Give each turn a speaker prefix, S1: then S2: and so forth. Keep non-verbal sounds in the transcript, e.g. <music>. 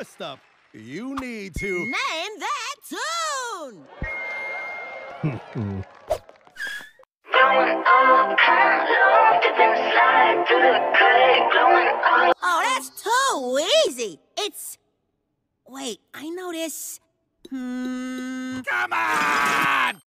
S1: First up, you need to.
S2: Name that tune! <laughs> Oh, that's too easy. It's. Wait, I know this. Hmm.
S1: Come on!